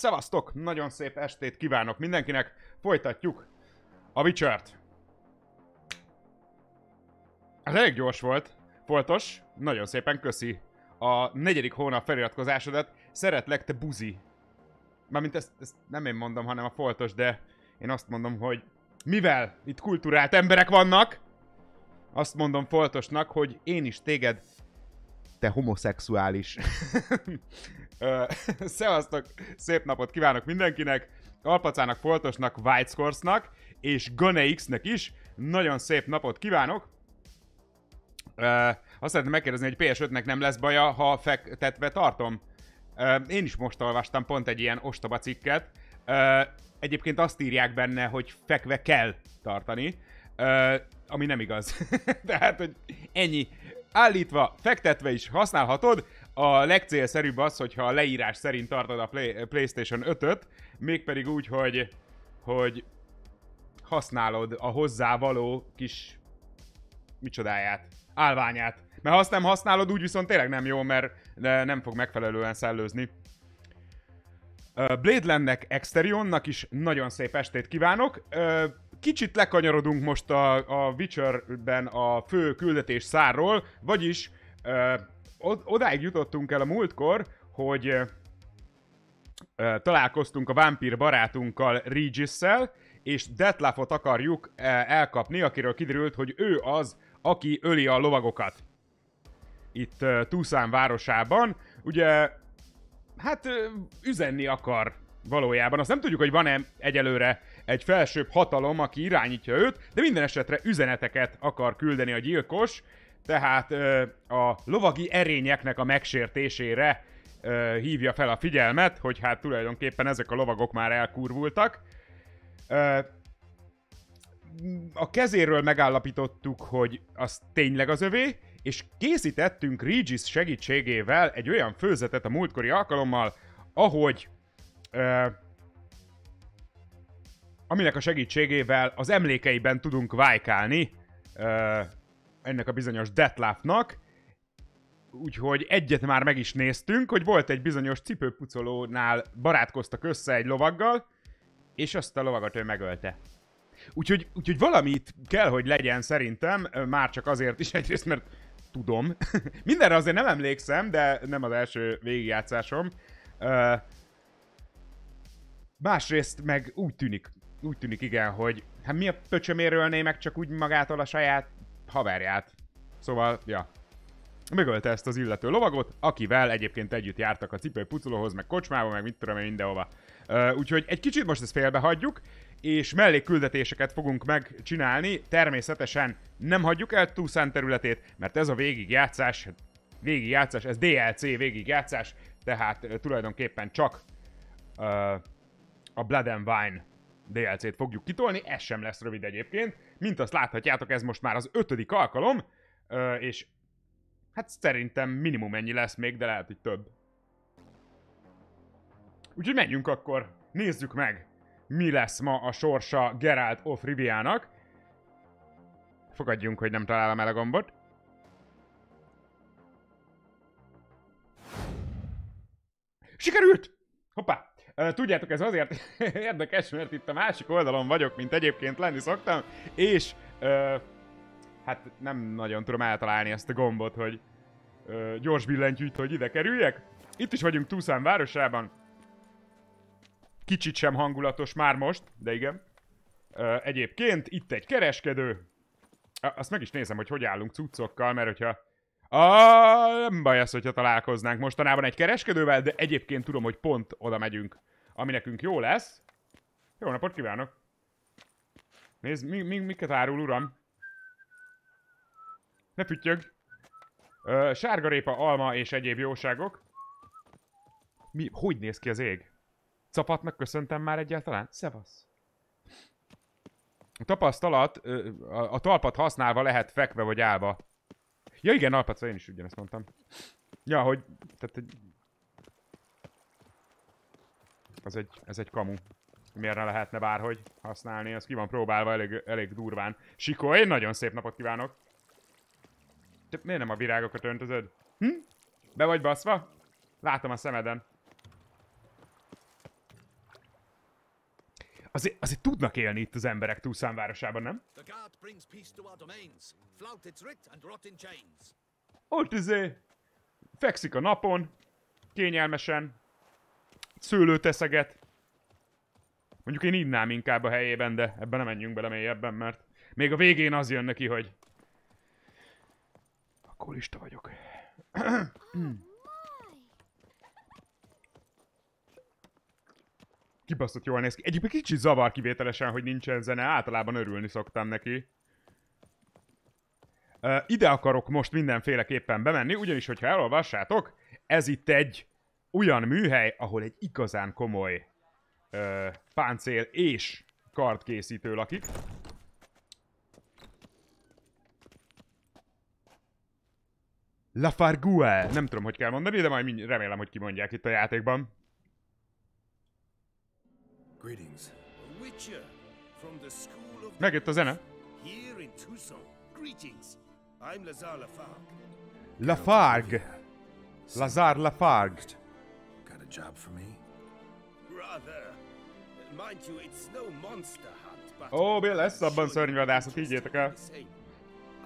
Szevasztok! Nagyon szép estét kívánok mindenkinek. Folytatjuk a Witcher-t. Ez elég gyors volt. Foltos. Nagyon szépen köszi a negyedik hónap feliratkozásodat. Szeretlek, te buzi. Mármint ezt, ezt nem én mondom, hanem a foltos, de én azt mondom, hogy mivel itt kulturált emberek vannak, azt mondom foltosnak, hogy én is téged te homoszexuális. Szevasztok, szép napot kívánok mindenkinek, Alpacának, Foltosnak, Whitescorsnak és Guneix-nek is nagyon szép napot kívánok. Azt szeretném megkérdezni, hogy PS5-nek nem lesz baja, ha fektetve tartom? Én is most olvastam pont egy ilyen ostoba cikket. Egyébként azt írják benne, hogy fekve kell tartani, ami nem igaz. Tehát, hogy ennyi állítva, fektetve is használhatod. A legcélszerűbb az, hogyha a leírás szerint tartod a Play- PlayStation 5-öt, mégpedig úgy, hogy, hogy használod a hozzá való kis micsodáját, állványát. Mert ha azt nem használod, úgy viszont tényleg nem jó, mert nem fog megfelelően szellőzni. Ö, Blade Landnek, Exterionnak is nagyon szép estét kívánok. Kicsit lekanyarodunk most a, a Witcher-ben a fő küldetés szárról, vagyis odáig jutottunk el a múltkor, hogy ö, ö, találkoztunk a vámpír barátunkkal Regis-szel, és Detlafot akarjuk ö, elkapni, akiről kiderült, hogy ő az, aki öli a lovagokat. Itt uh, Tucson városában. Ugye, hát ö, üzenni akar valójában. Azt nem tudjuk, hogy van-e egyelőre egy felsőbb hatalom, aki irányítja őt, de minden esetre üzeneteket akar küldeni a gyilkos, tehát a lovagi erényeknek a megsértésére hívja fel a figyelmet, hogy hát tulajdonképpen ezek a lovagok már elkurvultak. A kezéről megállapítottuk, hogy az tényleg az övé, és készítettünk Regis segítségével egy olyan főzetet a múltkori alkalommal, ahogy ö, aminek a segítségével az emlékeiben tudunk vájkálni ennek a bizonyos Detlafnak, úgyhogy egyet már meg is néztünk, hogy volt egy bizonyos cipőpucolónál barátkoztak össze egy lovaggal, és azt a lovagot ő megölte. Úgyhogy, úgyhogy valamit kell, hogy legyen szerintem, már csak azért is egyrészt, mert tudom. Mindenre azért nem emlékszem, de nem az első végigjátszásom. Ö, másrészt meg úgy tűnik, úgy tűnik igen, hogy hát mi a pöcsömér ölné meg csak úgy magától a saját haverját. Szóval, ja. Megölte ezt az illető lovagot, akivel egyébként együtt jártak a cipő pucolóhoz, meg kocsmába, meg mit tudom én mindenhova. Úgyhogy egy kicsit most ezt félbe hagyjuk, és mellékküldetéseket fogunk megcsinálni. Természetesen nem hagyjuk el Tucson területét, mert ez a végigjátszás, végigjátszás, ez DLC végigjátszás, tehát tulajdonképpen csak uh, a Blood and Wine DLC-t fogjuk kitolni, ez sem lesz rövid egyébként. Mint azt láthatjátok, ez most már az ötödik alkalom, és hát szerintem minimum ennyi lesz még, de lehet, hogy több. Úgyhogy menjünk akkor, nézzük meg, mi lesz ma a sorsa Geralt of Riviának. Fogadjunk, hogy nem találom el a gombot. Sikerült! Hoppá! Tudjátok, ez azért érdekes, mert itt a másik oldalon vagyok, mint egyébként lenni szoktam, és ö, hát nem nagyon tudom eltalálni ezt a gombot, hogy ö, gyors billentyűt, hogy ide kerüljek. Itt is vagyunk Tucson városában. Kicsit sem hangulatos már most, de igen. Ö, egyébként itt egy kereskedő. Azt meg is nézem, hogy hogy állunk cuccokkal, mert hogyha Ah, nem baj az, hogyha találkoznánk mostanában egy kereskedővel, de egyébként tudom, hogy pont oda megyünk, ami nekünk jó lesz. Jó napot kívánok! Nézd, mi, mi, miket árul, uram? Ne füttyög! Ö, sárgarépa, alma és egyéb jóságok. Mi, hogy néz ki az ég? Capatnak köszöntem már egyáltalán? Szevasz! A tapasztalat, a, a talpat használva lehet fekve vagy állva. Ja igen, Alpaca, én is ugyanezt mondtam. Ja, hogy... Tehát egy... Ez egy, ez egy kamu. Miért ne lehetne bárhogy használni, ez ki van próbálva elég, elég durván. Sikó, én nagyon szép napot kívánok! Te miért nem a virágokat öntözöd? Hm? Be vagy baszva? Látom a szemeden. Azért, azért tudnak élni itt az emberek nem? Rot in chains. Ott izé, fekszik a napon, kényelmesen, szőlőt eszeget. Mondjuk én innám inkább a helyében, de ebben nem menjünk bele mélyebben, mert még a végén az jön neki, hogy alkoholista vagyok. Kibaszott jól néz ki. Egyébként kicsit zavar kivételesen, hogy nincsen zene, általában örülni szoktam neki. Uh, ide akarok most mindenféleképpen bemenni, ugyanis, hogyha elolvassátok, ez itt egy olyan műhely, ahol egy igazán komoly uh, páncél és kardkészítő lakik. Lafargue, nem tudom, hogy kell mondani, de majd remélem, hogy kimondják itt a játékban. Greetings. A witcher from the school of Megjött a zene. here in Tucson. Greetings. I'm Lazar Lafargue. Lafargue. Lazar Lafargue. Got a job for me? Rather. Mind you, it's no monster hunt, but... Ó, Bill, lesz abban szörnyvadászat, higgyétek el.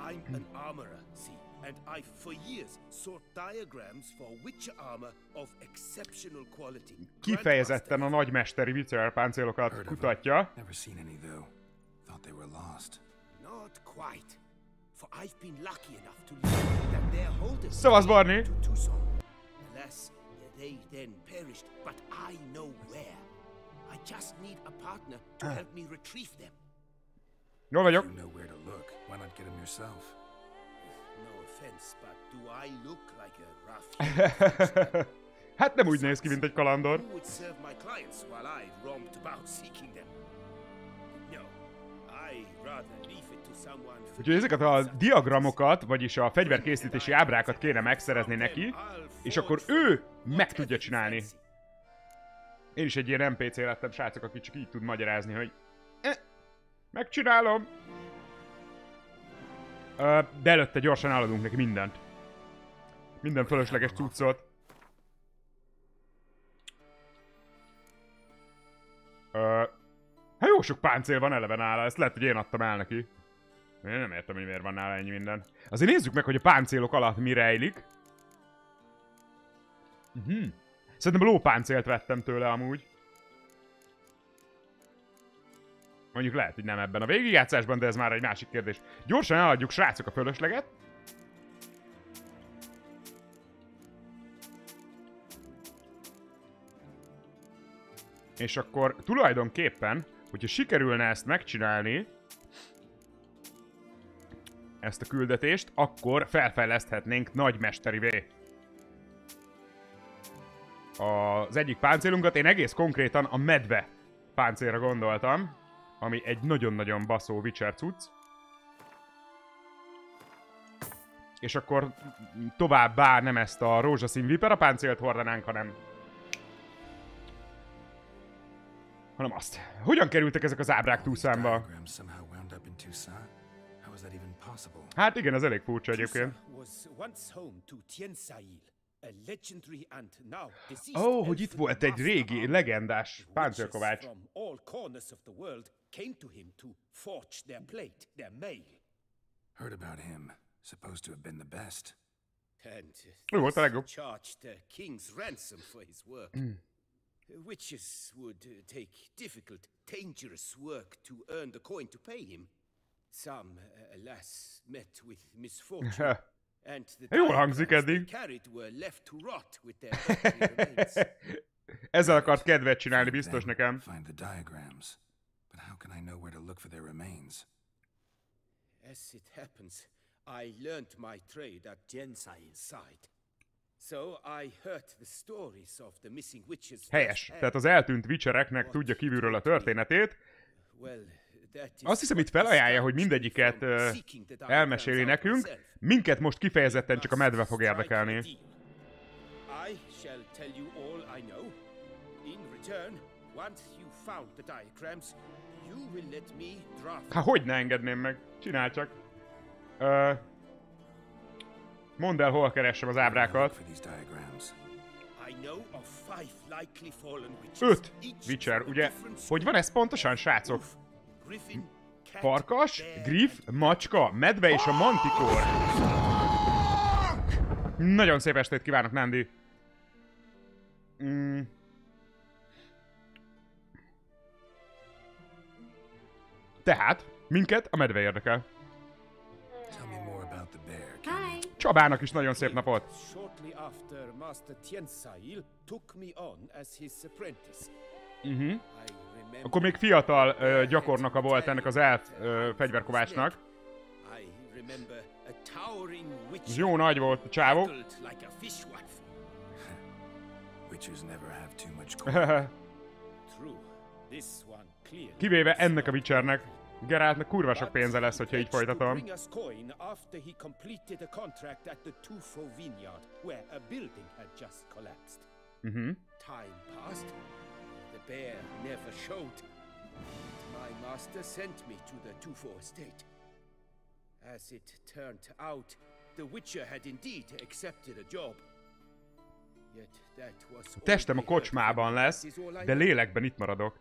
I'm an armorer, see, and I've for years sought diagrams for witcher armor of exceptional quality. Kifejezetten a nagymesteri Witcher páncélokat kutatja. Never seen any though. Thought they were lost. Not quite. For I've been lucky enough to learn that their holders Szevasz, Barney! to Tucson. Alas, they then perished, but I know where. I just need a partner to help me retrieve them. Jól vagyok. You know where to look. Why not get them yourself? Hát nem úgy néz ki, mint egy kalandor. Úgyhogy ezeket a diagramokat, vagyis a fegyverkészítési ábrákat kéne megszerezni neki, és akkor ő meg tudja csinálni. Én is egy ilyen NPC lettem, srácok, aki csak így tud magyarázni, hogy eh, megcsinálom. Ö, de előtte gyorsan eladunk neki mindent. Minden fölösleges cuccot. Ö, hát jó sok páncél van eleve nála, ezt lehet, hogy én adtam el neki. Én nem értem, hogy miért van nála ennyi minden. Azért nézzük meg, hogy a páncélok alatt mi rejlik. Uh-huh. Szerintem lópáncélt vettem tőle amúgy. Mondjuk lehet, hogy nem ebben a végigjátszásban, de ez már egy másik kérdés. Gyorsan eladjuk srácok a fölösleget. És akkor tulajdonképpen, hogyha sikerülne ezt megcsinálni, ezt a küldetést, akkor felfejleszthetnénk nagymesterivé. Az egyik páncélunkat én egész konkrétan a medve páncélra gondoltam, ami egy nagyon-nagyon baszó Witcher cucc. És akkor továbbá nem ezt a rózsaszín vipera páncélt hordanánk, hanem hanem azt. Hogyan kerültek ezek az ábrák possible? Hát igen, ez elég furcsa egyébként. Ó, oh, hogy itt volt egy régi, legendás páncélkovács. From all corners of the world came to him to forge their plate, their mail. Heard about him. Supposed to have been the best. And Ő volt a thus charged the king's ransom for his work. Witches would uh, take difficult, dangerous work to earn the coin to pay him. Some, uh, alas, met with misfortune. And the Jól hangzik they eddig. carried were left to rot with their earthly remains. Ezzel akart kedvet csinálni, Find biztos them, nekem. Find the diagrams. But how can I know where to look for their remains? As it happens, I learned my trade at Jensail's side. So I heard the stories of the missing witches. Helyes. Tehát az eltűnt Witchereknek tudja kívülről a történetét. Well, that is Azt hiszem, itt felajánlja, hogy mindegyiket diagrams elmeséli nekünk. Minket most kifejezetten csak a medve fog érdekelni. I shall tell you all I know. In return, once you found the diagrams, you will let me draft Hát hogy ne engedném meg? Csinál csak. Ö, mondd el, hol keressem az ábrákat. Öt each Witcher, ugye? Hogy van ez pontosan, srácok? Farkas, griff, macska, medve és a mantikor. Nagyon szép estét kívánok, Nandi. Mm. Tehát, minket a medve érdekel. Csabának is nagyon szép napot. Shortly after Master Tiensail took me on as his apprentice. Uh-huh. I remember Akkor még fiatal ö, gyakornoka volt ennek az elf ö, fegyverkovácsnak. Ez jó nagy volt a csávó. Kivéve ennek a Witchernek. Geráltnak kurva sok pénze lesz, hogyha így folytatom. a a bear never showed. My master sent me to the Tufo estate. As it turned out, the Witcher had indeed accepted a job. Was Testem a kocsmában lesz, de lélekben itt maradok.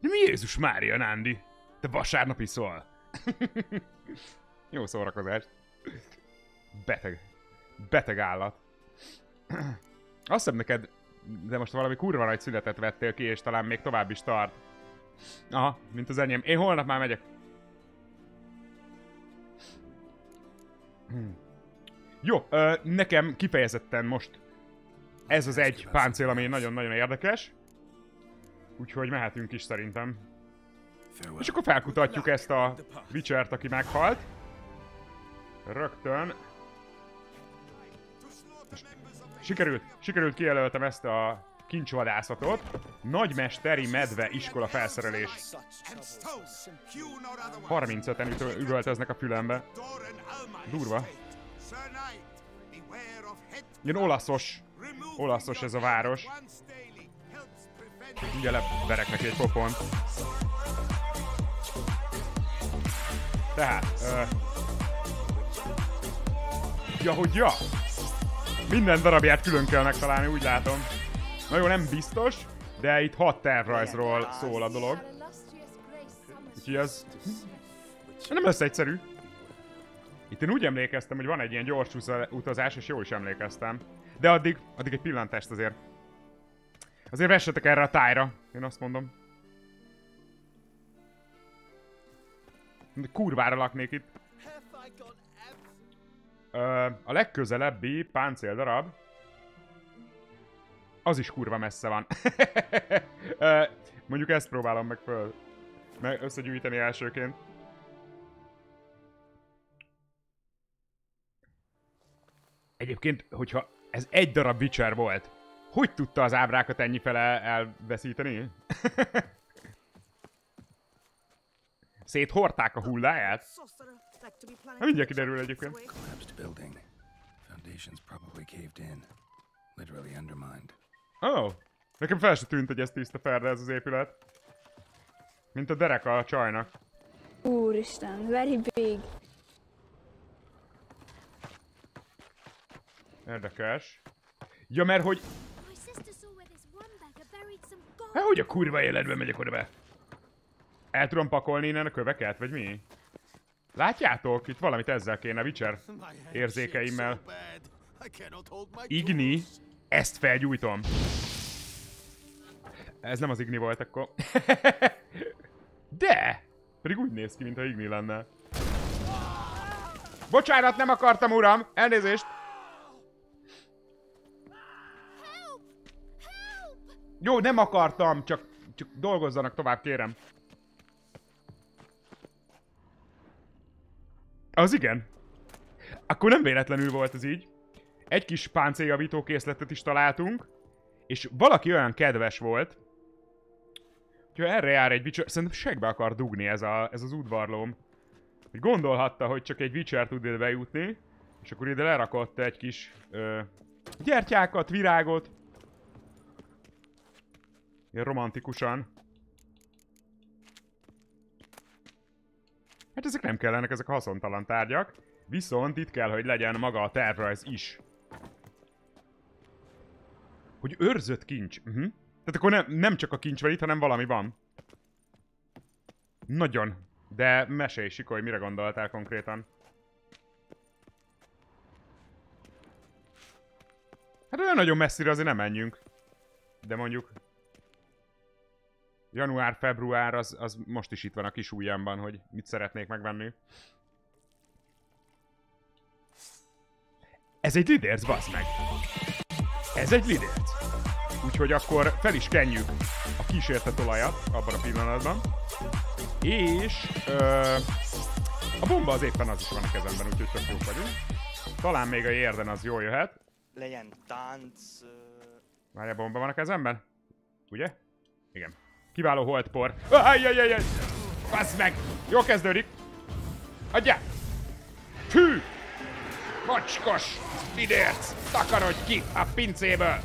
De mi Jézus Mária, Nándi? Te vasárnap iszol. Jó szórakozást. Beteg. Beteg állat. Azt hiszem neked, de most valami kurva nagy születet vettél ki, és talán még tovább is tart. Aha, mint az enyém. Én holnap már megyek. Jó, ö, nekem kifejezetten most ez az egy páncél, ami nagyon-nagyon érdekes. Úgyhogy mehetünk is szerintem. És akkor felkutatjuk ezt a Witchert, aki meghalt. Rögtön. Sikerült, sikerült kijelöltem ezt a kincsvadászatot. Nagymesteri medve iskola felszerelés. And stones, hewn or otherwise. 35-en ütö- üvöltöznek a fülembe. Durva. Ilyen olaszos. Olaszos ez a város. leverek neki egy popont. Tehát, ö... Ja, hogy ja! Minden darabját külön kell megtalálni, úgy látom. Na jó, nem biztos, de itt hat tervrajzról szól a dolog. Úgyhogy az nem lesz egyszerű. Itt én úgy emlékeztem, hogy van egy ilyen gyors utazás, és jól is emlékeztem. De addig, addig egy pillantást azért. Azért vessetek erre a tájra, én azt mondom. Kurvára laknék itt. Ö, a legközelebbi páncél darab az is kurva messze van. Ö, mondjuk ezt próbálom meg föl meg összegyűjteni elsőként. Egyébként, hogyha ez egy darab Witcher volt, hogy tudta az ábrákat ennyi fele elveszíteni? Széthorták a hulláját? Na, mindjárt kiderül egyébként. Collapsed building. Foundations probably caved in. Literally undermined. Oh, nekem fel se tűnt, hogy ez tiszta ferde ez az épület. Mint a derek a csajnak. Úristen, very big. Érdekes. Ja, mert hogy... Hát, hogy a kurva életben megyek oda be? El tudom pakolni innen a köveket, vagy mi? Látjátok? Itt valamit ezzel kéne, Witcher érzékeimmel. Igni, ezt felgyújtom. Ez nem az Igni volt akkor. De! Pedig úgy néz ki, mintha Igni lenne. Bocsánat, nem akartam, uram! Elnézést! Jó, nem akartam, csak, csak dolgozzanak tovább, kérem. Az igen. Akkor nem véletlenül volt ez így. Egy kis páncéljavító készletet is találtunk, és valaki olyan kedves volt, hogy erre jár egy Witcher, szerintem segbe akar dugni ez, a, ez az udvarlóm. Hogy gondolhatta, hogy csak egy Witcher tud ide bejutni, és akkor ide lerakott egy kis ö, gyertyákat, virágot, Ilyen romantikusan. Hát ezek nem kellenek, ezek haszontalan tárgyak. Viszont itt kell, hogy legyen maga a tervrajz is. Hogy őrzött kincs. Uh-huh. Tehát akkor nem, nem csak a kincs van itt, hanem valami van. Nagyon. De mesélj, Sikoly, mire gondoltál konkrétan? Hát olyan nagyon messzire azért nem menjünk. De mondjuk... Január-február az, az most is itt van a kis ujjamban, hogy mit szeretnék megvenni. Ez egy lidérc, bazd meg! Ez egy lidérc! Úgyhogy akkor fel is kenjük a kísértet olajat abban a pillanatban. És ö, a bomba az éppen az is van a kezemben, úgyhogy tök jók vagyunk. Talán még a érden az jól jöhet. legyen tánc... ö, Várjál, bomba van a kezemben? Ugye? Igen. Kiváló holdpor. Ajjajajaj! Bassz meg! Jó kezdődik! Adjál! Hű! Mocskos! Idérc! Takarodj ki a pincéből!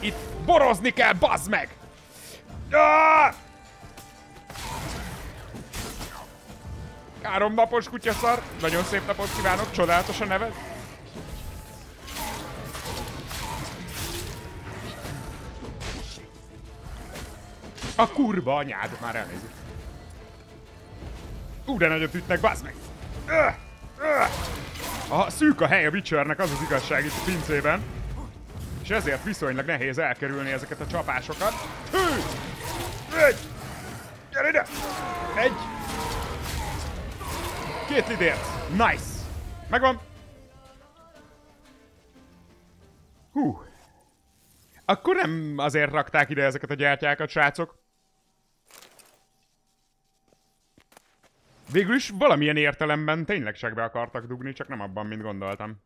Itt borozni kell, bazd meg! Ah! Három napos kutyaszar. Nagyon szép napot kívánok, csodálatos a neved. A kurva anyád, már elnézést. Ú, de nagyot ütnek, bazd meg! Öh! Öh! A szűk a hely a Witchernek, az az igazság itt a pincében. És ezért viszonylag nehéz elkerülni ezeket a csapásokat. Hű! Egy! Gyere ide! Egy! Két lidért! Nice! Megvan! Hú! Akkor nem azért rakták ide ezeket a gyertyákat, srácok. Végül is valamilyen értelemben ténylegségbe akartak dugni, csak nem abban, mint gondoltam.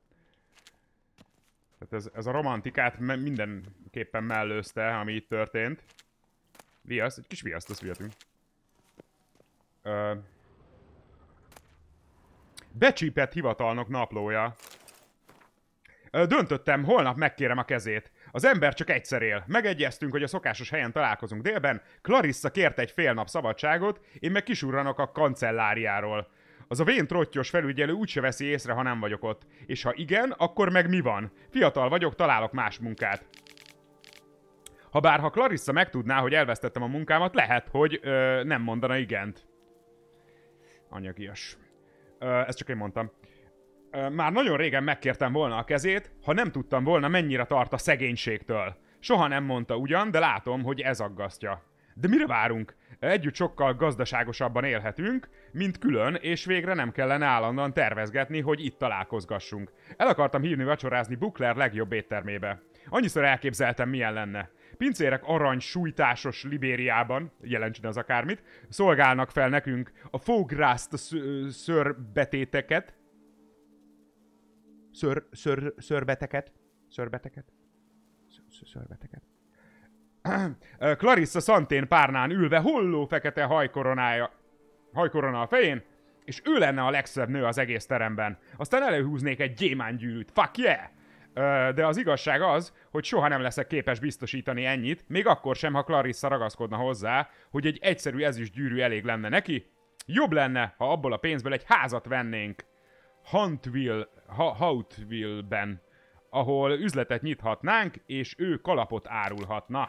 Tehát ez, ez a romantikát me- mindenképpen mellőzte, ami itt történt. Viasz, egy kis viaszt, azt vihetünk. Ö... Becsípett hivatalnok naplója. Ö, döntöttem, holnap megkérem a kezét. Az ember csak egyszer él. Megegyeztünk, hogy a szokásos helyen találkozunk délben. Clarissa kért egy fél nap szabadságot, én meg kisurranok a kancelláriáról. Az a vén trottyos felügyelő úgyse veszi észre, ha nem vagyok ott. És ha igen, akkor meg mi van? Fiatal vagyok, találok más munkát. Habár ha Clarissa megtudná, hogy elvesztettem a munkámat, lehet, hogy ö, nem mondana igent. Anyagias. Ö, ezt csak én mondtam. Már nagyon régen megkértem volna a kezét, ha nem tudtam volna, mennyire tart a szegénységtől. Soha nem mondta ugyan, de látom, hogy ez aggasztja. De mire várunk? Együtt sokkal gazdaságosabban élhetünk, mint külön, és végre nem kellene állandóan tervezgetni, hogy itt találkozgassunk. El akartam hívni vacsorázni Bukler legjobb éttermébe. Annyiszor elképzeltem, milyen lenne. Pincérek arany sújtásos Libériában, jelentsen az akármit, szolgálnak fel nekünk a fógrászt szörbetéteket, ször, ször, szörbeteket, szörbeteket, Ször- ször- szörbeteket. Clarissa Szantén párnán ülve holló fekete hajkoronája, hajkorona a fején, és ő lenne a legszebb nő az egész teremben. Aztán előhúznék egy gyémángyűrűt. Fuck yeah! De az igazság az, hogy soha nem leszek képes biztosítani ennyit, még akkor sem, ha Clarissa ragaszkodna hozzá, hogy egy egyszerű ezüst gyűrű elég lenne neki. Jobb lenne, ha abból a pénzből egy házat vennénk. Huntville, ha, Houtville-ben, ahol üzletet nyithatnánk, és ő kalapot árulhatna.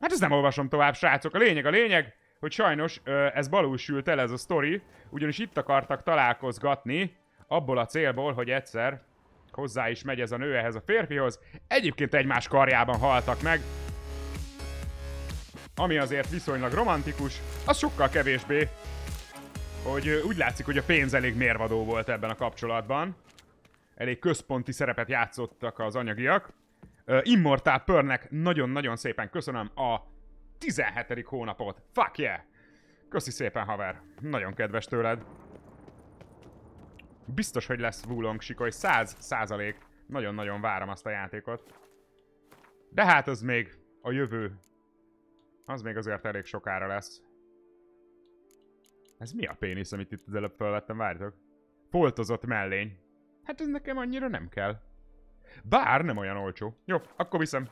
Hát ezt nem olvasom tovább, srácok. A lényeg a lényeg, hogy sajnos ez balúsült el ez a sztori, ugyanis itt akartak találkozgatni, abból a célból, hogy egyszer hozzá is megy ez a nő ehhez a férfihoz. Egyébként egymás karjában haltak meg, ami azért viszonylag romantikus, az sokkal kevésbé, hogy úgy látszik, hogy a pénz elég mérvadó volt ebben a kapcsolatban. Elég központi szerepet játszottak az anyagiak. Immortál Pörnek nagyon-nagyon szépen köszönöm a 17. hónapot. Fuck yeah! Köszi szépen, haver. Nagyon kedves tőled. Biztos, hogy lesz Wulong Sikoly. 100 százalék. Nagyon-nagyon várom azt a játékot. De hát az még a jövő. Az még azért elég sokára lesz. Ez mi a pénisz, amit itt az előbb felvettem, várjatok? Foltozott mellény. Hát ez nekem annyira nem kell. Bár nem olyan olcsó. Jó, akkor viszem.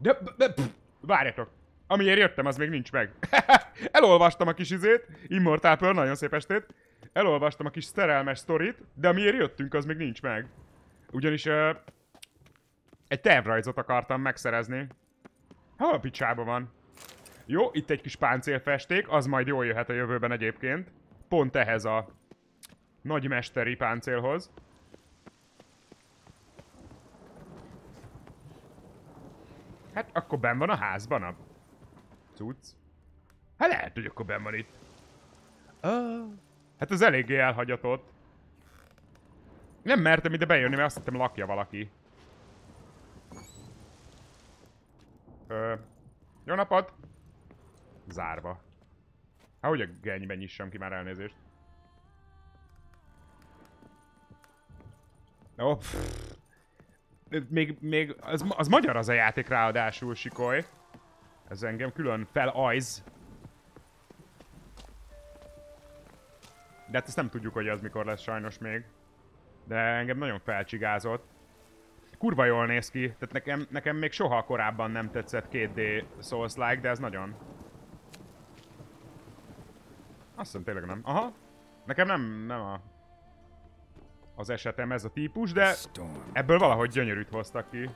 De, de pff, várjatok. Amiért jöttem, az még nincs meg. Elolvastam a kis izét. Immortal Pearl, nagyon szép estét. Elolvastam a kis szerelmes sztorit, de amiért jöttünk, az még nincs meg. Ugyanis uh, Egy tervrajzot akartam megszerezni. Hol a picsába van? Jó, itt egy kis páncélfesték, az majd jól jöhet a jövőben egyébként. Pont ehhez a nagymesteri páncélhoz. Hát akkor benn van a házban a cucc. Hát lehet, hogy akkor benn van itt. Hát az eléggé elhagyatott. Nem mertem ide bejönni, mert azt hittem lakja valaki. Ö, jó napot! Zárva. Hát hogy a genyben nyissam ki már elnézést. Ó, pff. még, még az, az magyar az a játék ráadásul, Sikoly. Ez engem külön felajz. De hát ezt nem tudjuk, hogy az mikor lesz sajnos még. De engem nagyon felcsigázott. Kurva jól néz ki, tehát nekem, nekem még soha korábban nem tetszett 2D Souls-like, de ez nagyon. Azt hiszem tényleg nem. Aha. Nekem nem, nem a... Az esetem ez a típus, de ebből valahogy gyönyörűt hoztak ki.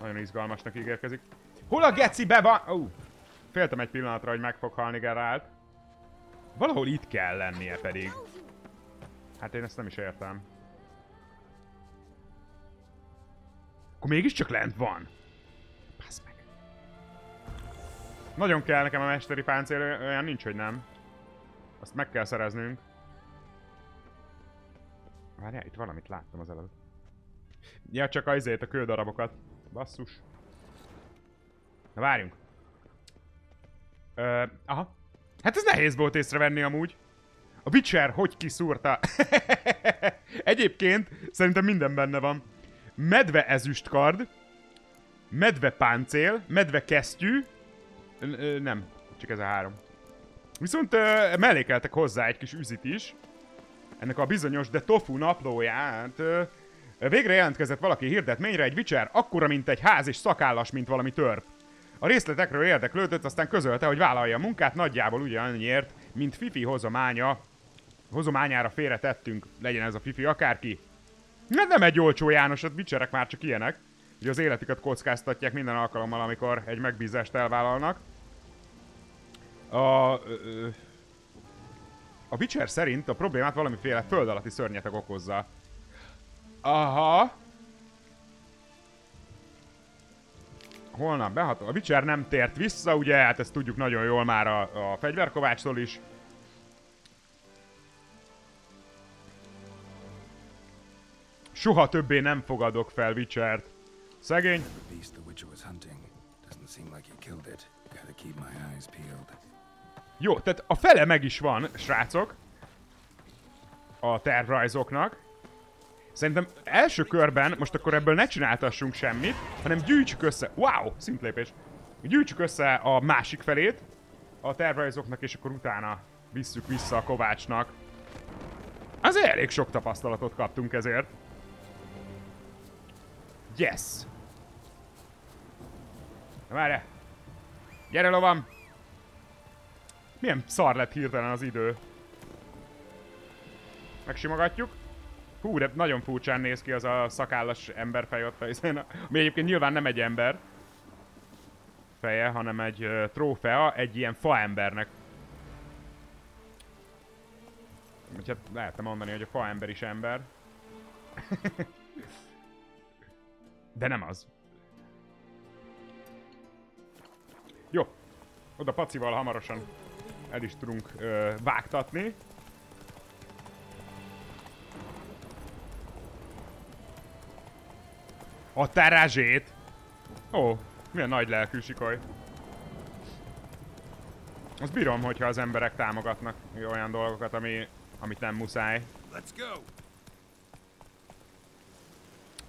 Nagyon izgalmasnak ígérkezik. Hol a gecibe van? Ó, uh, féltem egy pillanatra, hogy meg fog halni Gerált. Valahol itt kell lennie pedig. Hát én ezt nem is értem. Akkor mégiscsak lent van. Basz meg. Nagyon kell nekem a mesteri páncél, olyan nincs, hogy nem. Azt meg kell szereznünk. Várjál, itt valamit láttam az előtt. Ja, csak azért a kődarabokat. Basszus. Na várjunk. Ö, aha. Hát ez nehéz volt észrevenni amúgy. A Witcher hogy kiszúrta? Egyébként szerintem minden benne van. Medve ezüstkard, medve páncél, medve kesztyű, ö, nem, csak ez a három. Viszont ö, mellékeltek hozzá egy kis üzit is. Ennek a bizonyos de tofu naplóját. Ö, végre jelentkezett valaki hirdetményre egy Witcher, akkora, mint egy ház és szakállas, mint valami törp. A részletekről érdeklődött, aztán közölte, hogy vállalja a munkát nagyjából ugyanannyiért, mint Fifi hozománya. Hozományára félretettünk, legyen ez a Fifi akárki. Hát nem egy olcsó János, a Witcherek már csak ilyenek. Ugye az életüket kockáztatják minden alkalommal, amikor egy megbízást elvállalnak. A, ö, a Witcher szerint a problémát valamiféle föld alatti szörnyeteg okozza. Aha. Holnap behatol. A Witcher nem tért vissza, ugye? Hát ezt tudjuk nagyon jól már a, a fegyverkovácstól is. Soha többé nem fogadok fel Witchert. Szegény. Jó, tehát a fele meg is van, srácok. A tervrajzoknak. Szerintem első körben, most akkor ebből ne csináltassunk semmit, hanem gyűjtsük össze, wow, szintlépés. Gyűjtsük össze a másik felét a tervrajzoknak, és akkor utána visszük vissza a Kovácsnak. Azért elég sok tapasztalatot kaptunk ezért. Yes! Várj! Gyere lovam! Milyen szar lett hirtelen az idő. Megsimogatjuk. Hú, de nagyon furcsán néz ki az a szakállas emberfej ott, hiszen, ami egyébként nyilván nem egy ember feje, hanem egy uh, trófea egy ilyen faembernek. Úgyhogy hát lehetne mondani, hogy a faember is ember. De nem az. Jó. Oda pacival hamarosan el is tudunk ö, vágtatni. A terázsét! Ó, milyen nagy lelkű sikoly. Azt bírom, hogyha az emberek támogatnak olyan dolgokat, ami, amit nem muszáj. Let's go.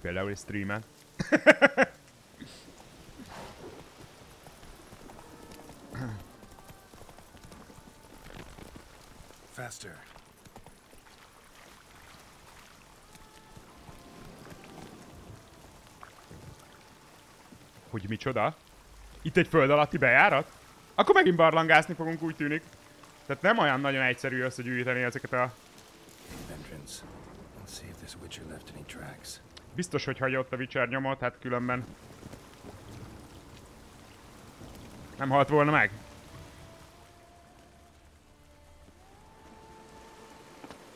Például egy streamen. Faster. Hogy micsoda? Itt egy föld alatti bejárat? Akkor megint barlangászni fogunk, úgy tűnik. Tehát nem olyan nagyon egyszerű összegyűjteni ezeket a... Biztos, hogy hagyja ott a Witcher nyomot, hát különben... Nem halt volna meg.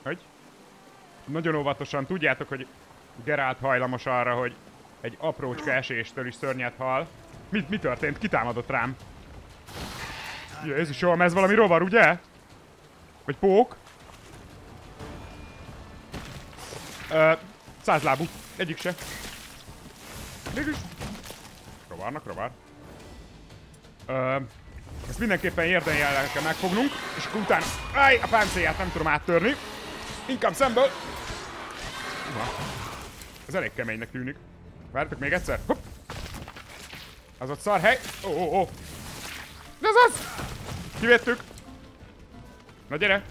Hogy? Nagyon óvatosan tudjátok, hogy Geralt hajlamos arra, hogy egy aprócska eséstől is szörnyet hal. Mi, mi történt? Ki támadott rám? Jézusom, ez valami rovar, ugye? Vagy pók? Ö, százlábú. Egyik se. Mégis. Rovarnak, rovar. Ö, ezt mindenképpen érdenjellel kell megfognunk, és akkor utána... Áj, a páncélját nem tudom áttörni. Inkább szemből. Uha. Ez elég keménynek tűnik. Várjatok még egyszer. Hopp. Az ott szar hely. Ó, ó, ó. De ez az! Kivettük. Na gyere.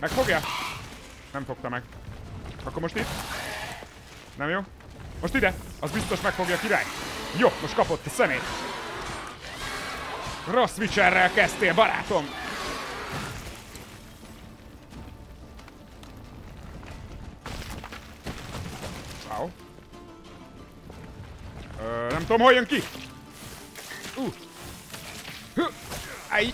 Megfogja? Nem fogta meg. Akkor most itt. Nem jó? Most ide. Az biztos megfogja király. Jó, most kapott a szemét. Rossz Witcherrel kezdtél, barátom! Tudom, hol jön ki! Uh. Hű. Áj!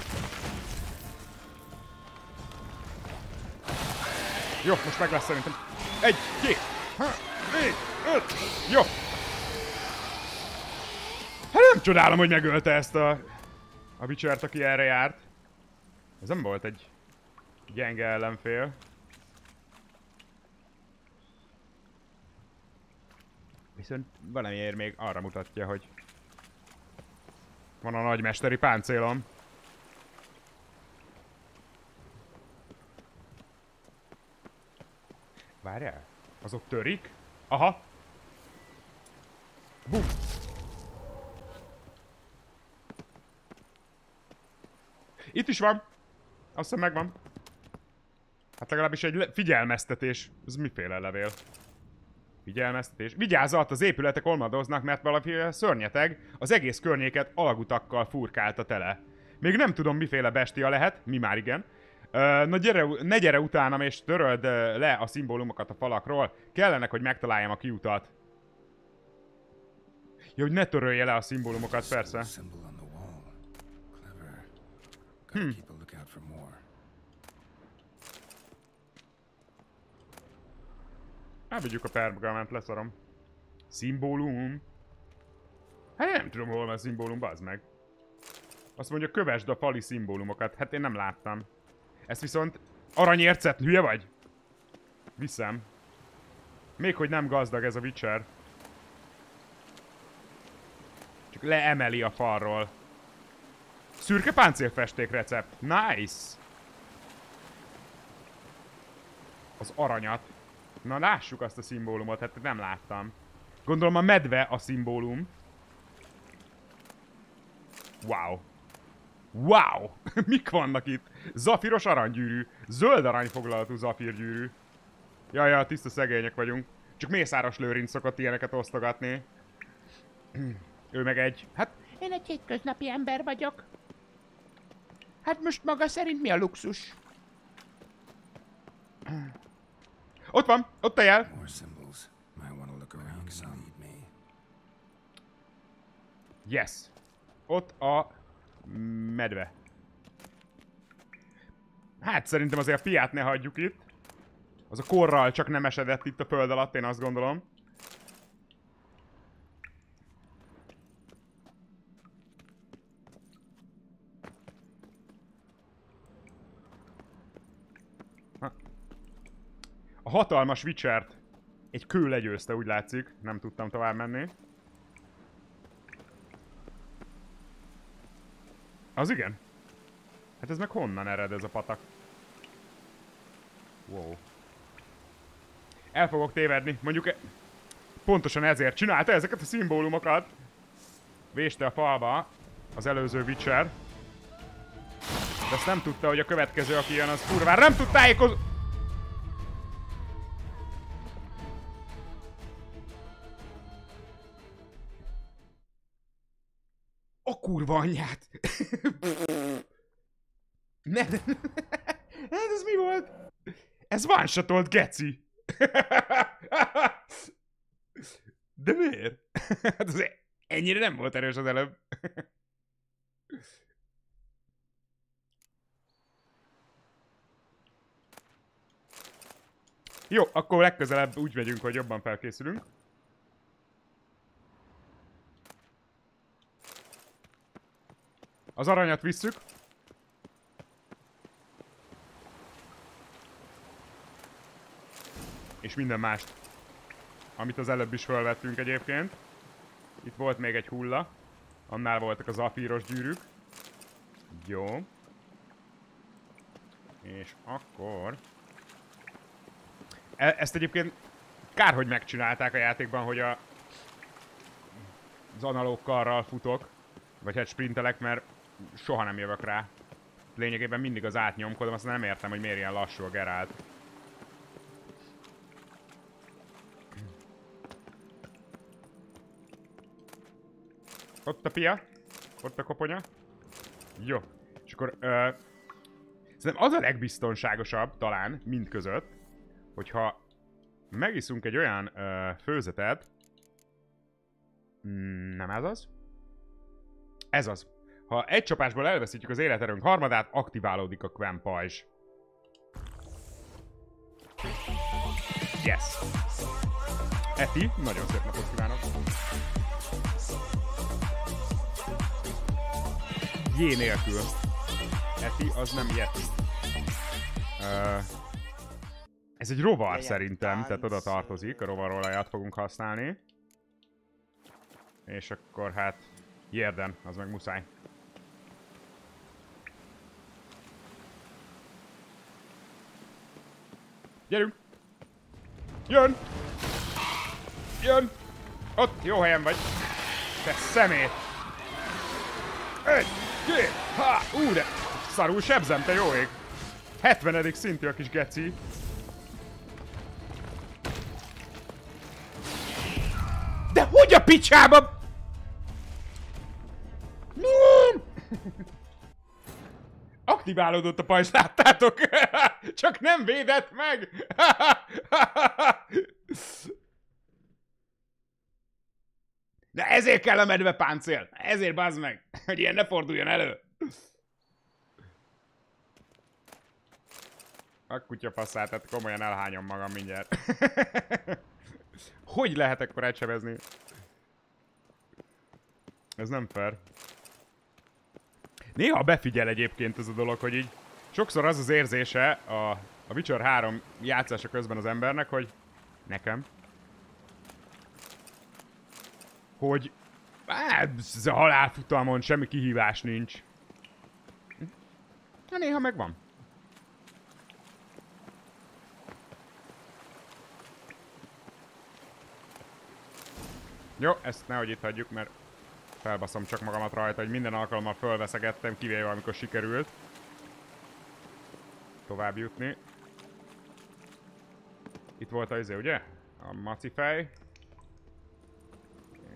Jó, most meg lesz szerintem. Egy, két, há, négy, öt, jó! Hát nem csodálom, hogy megölte ezt a... A Witchert, aki erre járt. Ez nem volt egy gyenge ellenfél. Viszont valamiért még arra mutatja, hogy van a nagymesteri páncélom. Várjál? Azok törik? Aha. Bum. Itt is van. Azt hiszem megvan. Hát legalábbis egy figyelmeztetés. Ez miféle levél? Figyelmeztetés. Vigyázzat, az épületek olmadoznak, mert valami szörnyeteg az egész környéket alagutakkal furkálta tele. Még nem tudom, miféle bestia lehet, mi már igen. Ö, na gyere, ne gyere utánam és töröld le a szimbólumokat a falakról. Kellenek, hogy megtaláljam a kiutat. Jó, hogy ne törölje le a szimbólumokat, persze. Symbol on the wall. Clever. Gotta keep a lookout for more. Elvigyük a pergament, leszarom. Szimbólum. Hát nem tudom, hol van a szimbólum, bazd meg. Azt mondja, kövesd a fali szimbólumokat. Hát én nem láttam. Ezt viszont aranyércet, hülye vagy? Viszem. Még hogy nem gazdag ez a Witcher. Csak leemeli a falról. Szürke páncélfesték recept. Nice! Az aranyat. Na lássuk azt a szimbólumot, hát nem láttam. Gondolom a medve a szimbólum. Wow. Wow! Mik vannak itt? Zafiros aranygyűrű. Zöld aranyfoglalatú zafírgyűrű. Jaj, jaj, tiszta szegények vagyunk. Csak Mészáros Lőrinc szokott ilyeneket osztogatni. ő meg egy. Hát, Én egy hétköznapi ember vagyok. Hát most maga szerint mi a luxus? ott van, ott a jel. Yes. Ott a medve. Hát szerintem azért a fiát ne hagyjuk itt. Az a korral csak nem esedett itt a föld alatt, én azt gondolom. Hatalmas Witchert egy kő legyőzte, úgy látszik. Nem tudtam tovább menni. Az igen? Hát ez meg honnan ered ez a patak? Wow. El fogok tévedni. Mondjuk e- pontosan ezért csinálta ezeket a szimbólumokat. Véste a falba az előző Witcher. De azt nem tudta, hogy a következő, aki jön, az kurvára nem tud tájékoz... A kurva anyját! ne, ne, hát ez mi volt? Ez one geci! De miért? hát azért ennyire nem volt erős az előbb. Jó, akkor legközelebb úgy megyünk, hogy jobban felkészülünk. Az aranyat visszük. És minden mást. Amit az előbb is felvettünk egyébként. Itt volt még egy hulla. Annál voltak az afíros gyűrűk. Jó. És akkor... E- ezt egyébként kár, hogy megcsinálták a játékban, hogy a... Az analóg karral futok. Vagy hát sprintelek, mert soha nem jövök rá. Lényegében mindig az átnyomkodom, azt nem értem, hogy miért ilyen lassú a Geralt. Ott a pia. Ott a koponya. Jó. És akkor... Ö, szerintem az a legbiztonságosabb, talán, mind között, hogyha megiszunk egy olyan ö, főzetet, Mm, nem ez az? Ez az. Ha egy csapásból elveszítjük az életerőnk harmadát, aktiválódik a Quen pajzs. Yes. Eti, nagyon szép napot kívánok. J nélkül. Eti, az nem Yeti. Uh, ez egy rovar szerintem, tehát oda tartozik, a rovarolajat fogunk használni. És akkor hát Jerden, az meg muszáj. Gyerünk! Jön! Jön! Ott, jó helyen vagy! Te szemét! Egy, két, há, ú, de szarul sebzem, te jó ég! 70. szintű a kis geci. De hogy a picsába? Aktiválódott a pajzs, láttátok? Csak nem védett meg! De ezért kell a medve páncél! Ezért bazd meg! Hogy ilyen ne forduljon elő! A kutya passzát, tehát komolyan elhányom magam mindjárt. Hogy lehet ekkor elcsebezni? Ez nem fair. Néha befigyel egyébként ez a dolog, hogy így sokszor az az érzése a, a Witcher 3 játszása közben az embernek, hogy nekem, hogy hát, ez a halálfutamon semmi kihívás nincs. Na néha megvan. Jó, ezt nehogy itt hagyjuk, mert felbaszom csak magamat rajta, hogy minden alkalommal fölveszegettem, kivéve amikor sikerült tovább jutni. Itt volt az izé, ugye? A maci fej.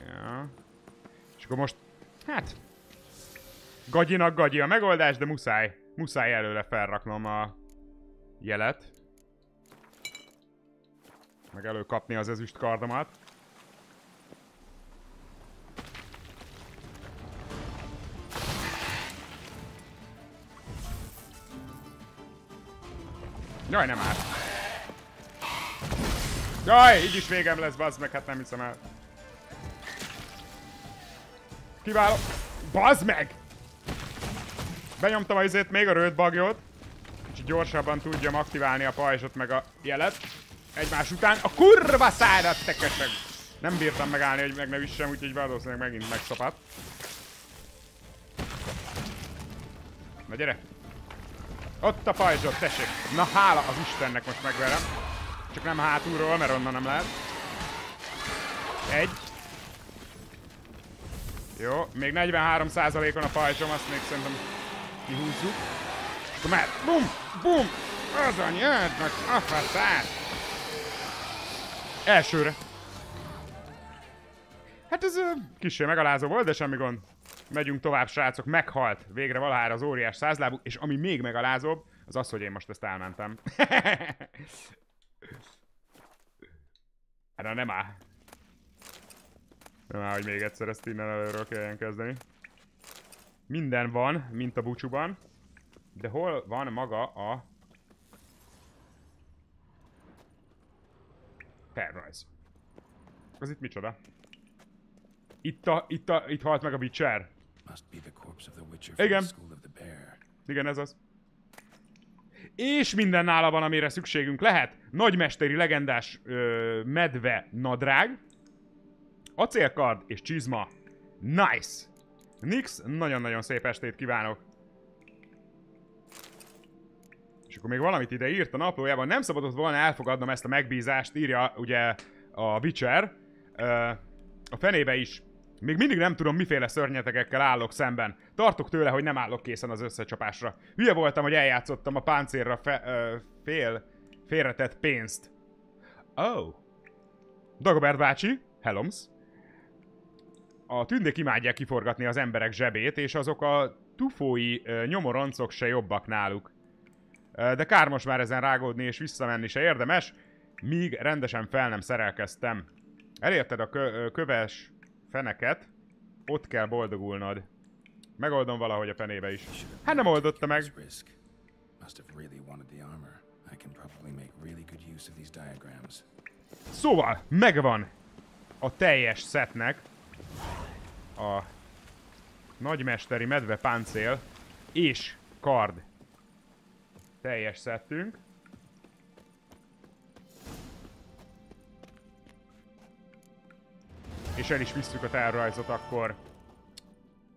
Ja. És akkor most, hát... Gagyinak gagyi a megoldás, de muszáj. Muszáj előre felraknom a jelet. Meg előkapni az ezüst kardomat. Jaj, nem áll. Jaj, így is végem lesz, bazd meg, hát nem hiszem el. Kiváló. Bazd meg! Benyomtam a izét, még a röld bagyot. És gyorsabban tudjam aktiválni a pajzsot meg a jelet. Egymás után. A kurva szárat, te köcsög! Nem bírtam megállni, hogy meg ne vissem, úgyhogy valószínűleg megint megszapadt. Na gyere! Ott a pajzsot, tessék! Na hála az Istennek most megverem. Csak nem hátulról, mert onnan nem lehet. Egy. Jó, még 43%-on a pajzsom, azt még szerintem kihúzzuk. Akkor már bum, bum, az a nyelvnek a faszát. Elsőre. Hát ez ö, kissé megalázó volt, de semmi gond. Megyünk tovább, srácok. Meghalt végre valahára az óriás százlábú, és ami még megalázóbb, az az, hogy én most ezt elmentem. Hát na nem áll. Nem áll, hogy még egyszer ezt innen előről kelljen kezdeni. Minden van, mint a búcsúban. De hol van maga a... Tervrajz. Az itt micsoda? Itt a, itt a, itt halt meg a Witcher. Must be the corpse of the Witcher from Igen. the School of the Bear. Igen, ez az. És minden nála van, amire szükségünk lehet. Nagymesteri legendás ö, medve nadrág, acélkard és csizma. Nice! Nix, nagyon-nagyon szép estét kívánok. És akkor még valamit ide írt a naplójában. Nem szabadott volna elfogadnom ezt a megbízást, írja ugye a Witcher. Ö, a fenébe is. Még mindig nem tudom, miféle szörnyetegekkel állok szemben. Tartok tőle, hogy nem állok készen az összecsapásra. Hülye voltam, hogy eljátszottam a páncélra fe, ö, fél, félretett pénzt. Oh. Dagobert bácsi, Helms. A tündék imádják kiforgatni az emberek zsebét, és azok a tufói ö, nyomoroncok se jobbak náluk. Ö, de kár most már ezen rágódni és visszamenni se érdemes, míg rendesen fel nem szerelkeztem. Elérted a kö- ö, köves feneket, ott kell boldogulnod. Megoldom valahogy a fenébe is. Hát nem oldotta meg. Szóval, megvan a teljes setnek a nagymesteri medve páncél és kard teljes szettünk. És el is visszük a tervrajzot akkor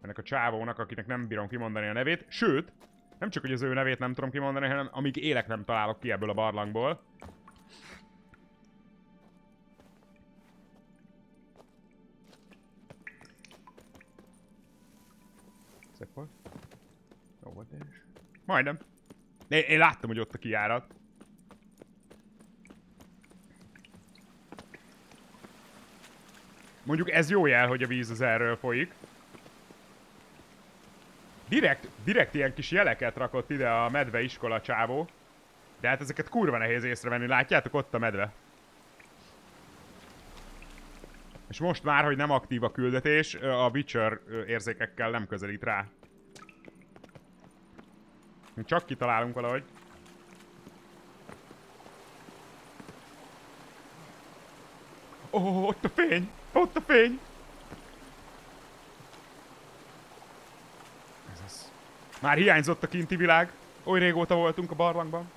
ennek a csávónak, akinek nem bírom kimondani a nevét. Sőt, nem csak, hogy az ő nevét nem tudom kimondani, hanem amíg élek nem találok ki ebből a barlangból. Szép volt. Jó volt ez is. Majdnem. Én, én láttam, hogy ott a kijárat. Mondjuk ez jó jel, hogy a víz az erről folyik. Direkt, direkt ilyen kis jeleket rakott ide a medve iskola csávó. De hát ezeket kurva nehéz észrevenni, látjátok ott a medve. És most már, hogy nem aktív a küldetés, a Witcher érzékekkel nem közelít rá. Csak kitalálunk valahogy. Ó, oh, ott a fény! Ott a fény! Ez az. Már hiányzott a kinti világ. Oly régóta voltunk a barlangban.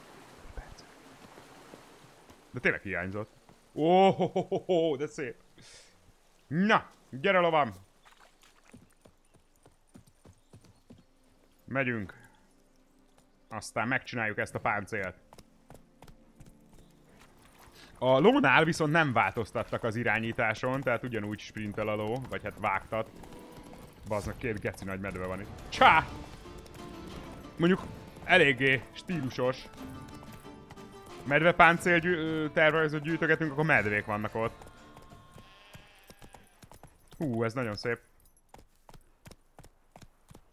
De tényleg hiányzott. Ó, oh, oh, oh, oh, de szép. Na, gyere lovam! Megyünk. Aztán megcsináljuk ezt a páncélt. A lónál viszont nem változtattak az irányításon, tehát ugyanúgy sprintel a ló, vagy hát vágtat. Baznak, két geci nagy medve van itt. Csá! Mondjuk eléggé stílusos. Medvepáncél gyű- tervezőt gyűjtögetünk, akkor medvék vannak ott. Hú, ez nagyon szép.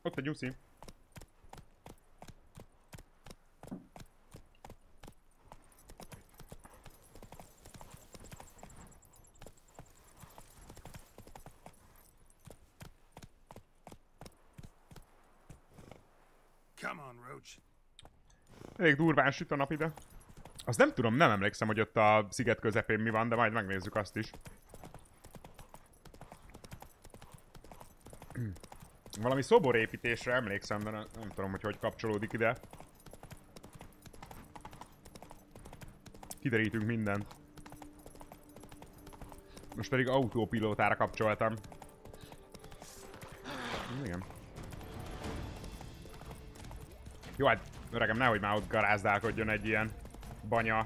Ott egy nyuszi. Elég durván süt a nap ide. Azt nem tudom, nem emlékszem, hogy ott a sziget közepén mi van, de majd megnézzük azt is. Valami szoborépítésre emlékszem, de nem, tudom, hogy hogy kapcsolódik ide. Kiderítünk mindent. Most pedig autópilótára kapcsoltam. Igen. Jó, hát öregem, nehogy már ott garázdálkodjon egy ilyen banya.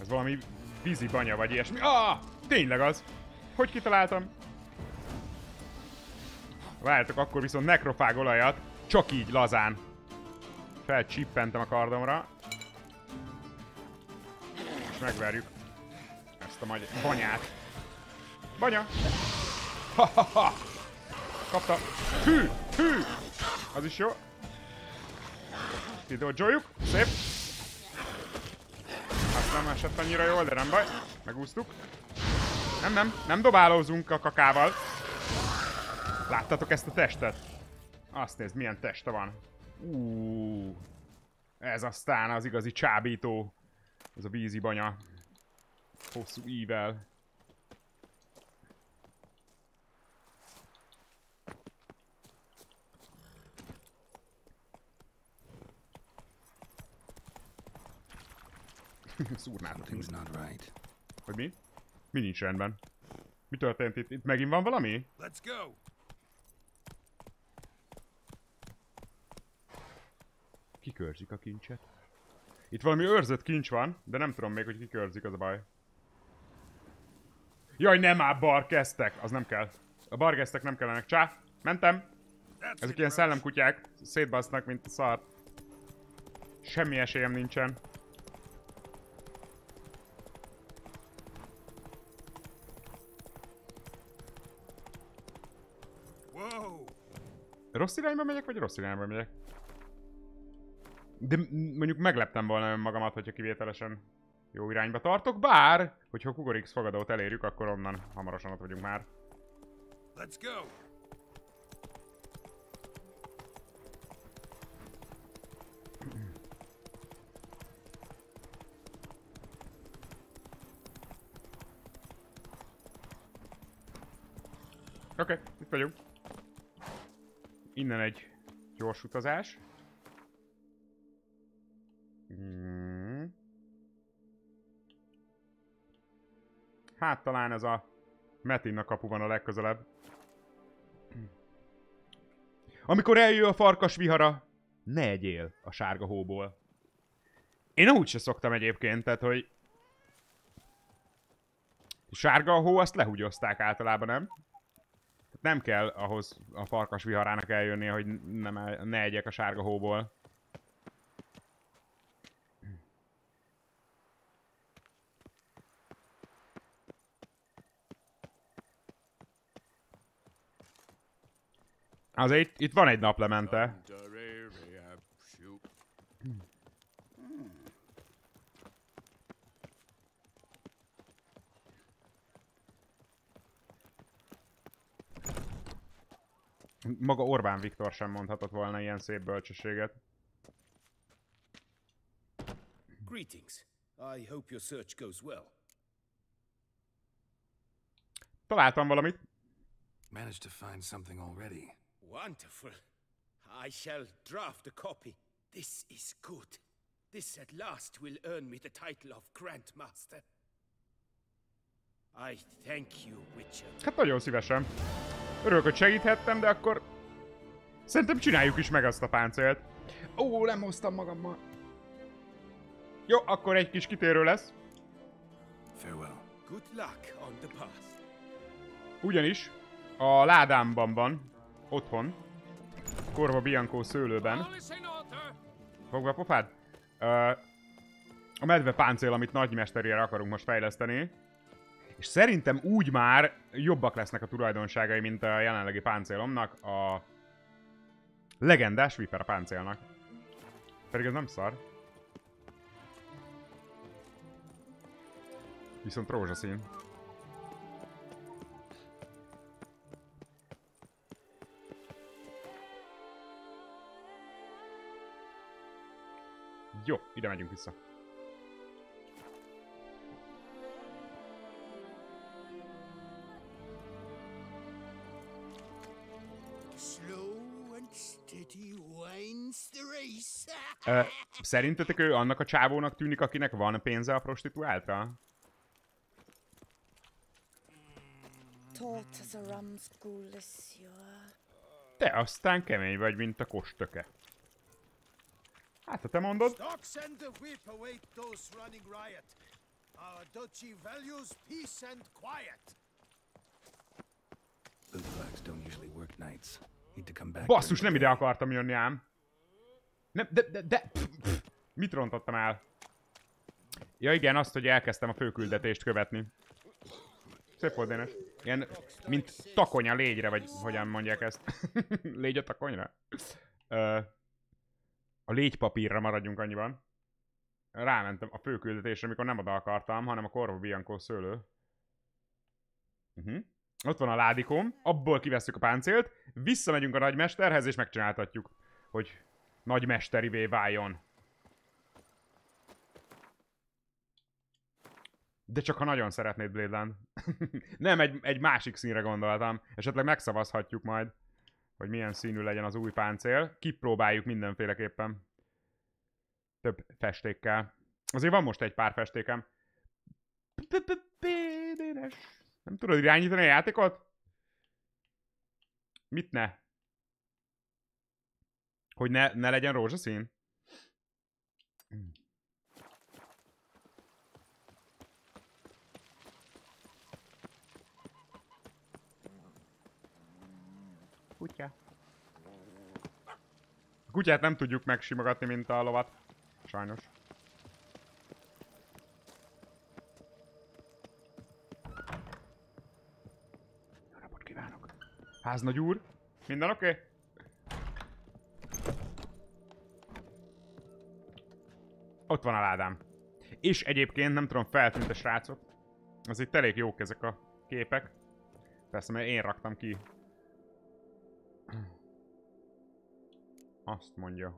Ez valami vízi banya vagy ilyesmi. Ah! Tényleg az! Hogy kitaláltam? Várjátok, akkor viszont nekrofág olajat, csak így lazán. Felcsippentem a kardomra. És megverjük ezt a magy- banyát. Banya! Ha, ha, ha. Kapta. Hű! Hű! Az is jó. Kidodzsoljuk. Szép. Azt nem esett annyira jól, de nem baj. Megúsztuk. Nem, nem, nem dobálózunk a kakával. Láttatok ezt a testet? Azt nézd, milyen teste van. Ú, ez aztán az igazi csábító. Ez a vízi banya. Hosszú ível. Szúrnátok. Something's not right. Hogy mi? Mi nincs rendben? Mi történt itt? Itt megint van valami? Let's go. Kikörzik a kincset. Itt valami őrzött kincs van, de nem tudom még, hogy kikörzik, az a baj. Jaj, nem már barkeztek! Az nem kell. A barkeztek nem kellenek. Csá! Mentem! Ezek ilyen szellemkutyák. Szétbasznak, mint a szar. Semmi esélyem nincsen. Rossz irányba megyek, vagy rossz irányba megyek? De mondjuk megleptem volna önmagamat, hogyha kivételesen jó irányba tartok, bár, hogyha Kugorix fogadót elérjük, akkor onnan hamarosan ott vagyunk már. Let's go. Oké, okay, itt vagyunk. Innen egy gyors utazás. Mm. Hát talán ez a Metinna kapu van a legközelebb. Amikor eljön a farkas vihara, ne egyél a sárga hóból. Én úgy se szoktam egyébként, tehát hogy... Sárga a hó, azt lehúgyozták általában, nem? Nem kell ahhoz a farkas viharának eljönnie, hogy nem, el- ne egyek a sárga hóból. Azért itt, itt van egy naplemente. Maga Orbán Viktor sem mondhatott volna ilyen szép bölcsességet. Greetings. I hope your search goes well. Találtam valamit. Managed to find something already. Wonderful. I shall draft a copy. This is good. This at last will earn me the title of Grandmaster. I thank you, Witcher. Hát nagyon szívesen. Örülök, hogy segíthettem, de akkor... Szerintem csináljuk is meg azt a páncélt. Ó, nem hoztam magammal. Jó, akkor egy kis kitérő lesz. Farewell. Good luck on the path. Ugyanis a ládámban van, otthon, Korva Bianco szőlőben. Fogva a pofád? Ö, a medve páncél, amit nagymesterére akarunk most fejleszteni. És szerintem úgy már jobbak lesznek a tulajdonságai, mint a jelenlegi páncélomnak, a legendás Viper páncélnak. Pedig ez nem szar. Viszont rózsaszín. Jó, ide megyünk vissza. Szerintetek ő annak a csávónak tűnik, akinek van pénze a prostituáltra? Te aztán kemény vagy, mint a kostöke. Hát, ha te mondod. Stocks and the whip await those running riot. Our duchy values peace and quiet. Bootlegs don't usually work nights. Need to come back. Basszus, nem ide akartam jönni ám. Nem, de, de, de... Mit rontottam el? Ja igen, azt, hogy elkezdtem a főküldetést követni. Szép volt, Dénes. Ilyen, mint takonya légyre, vagy hogyan mondják ezt. Légy a takonyra? Ö, a légypapírra maradjunk annyiban. Rámentem a főküldetésre, amikor nem oda akartam, hanem a Corvo Bianco szőlő. Uh-huh. Ott van a ládikom, abból kivesszük a páncélt, visszamegyünk a nagymesterhez, és megcsináltatjuk, hogy nagymesterivé váljon. De csak ha nagyon szeretnéd Bladeland. Nem, egy, egy másik színre gondoltam. Esetleg megszavazhatjuk majd, hogy milyen színű legyen az új páncél. Kipróbáljuk mindenféleképpen. Több festékkel. Azért van most egy pár festékem. Nem tudod irányítani a játékot? Mit ne? Hogy ne, ne legyen rózsaszín? Kutya. A kutyát nem tudjuk megsimogatni, mint a lovat. Sajnos. Jó napot kívánok! Háznagy úr! Minden oké? Okay? Ott van a ládám. És egyébként nem tudom, feltűnt a srácok. Az itt elég jók ezek a képek. Persze, mert én raktam ki. Azt mondja,